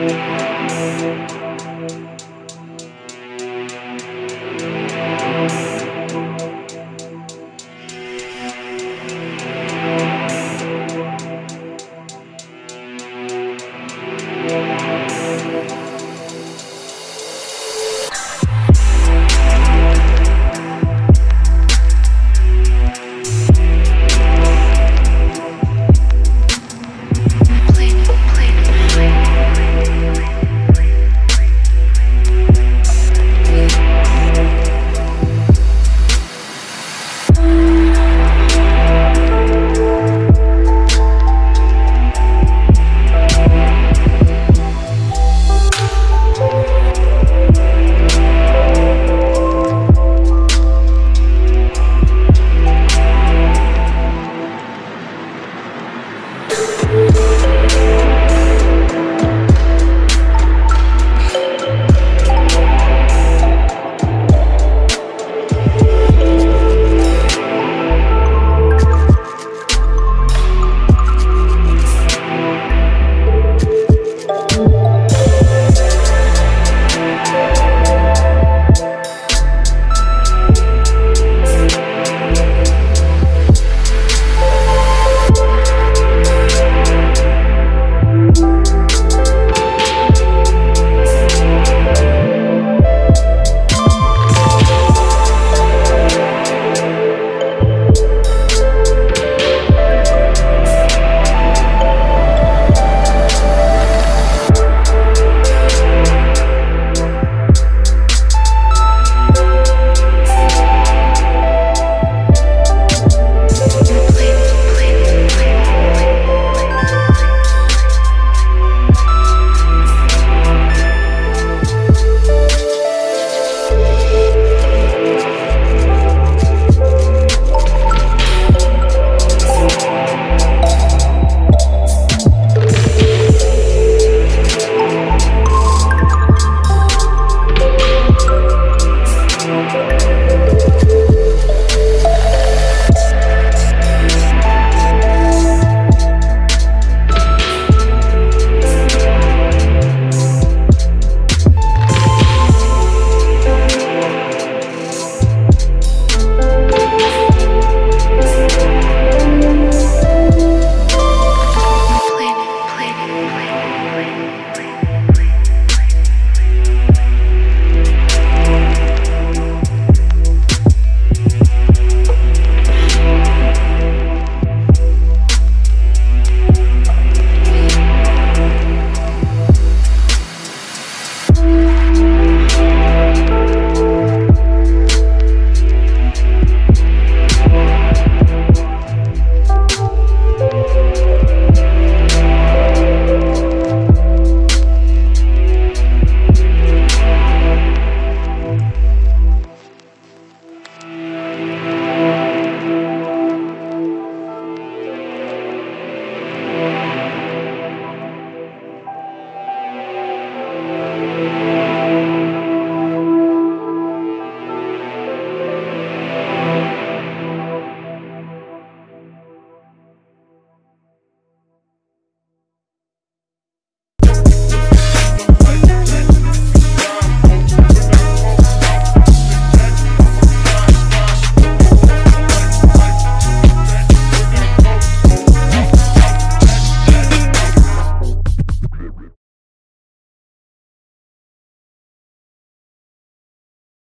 Música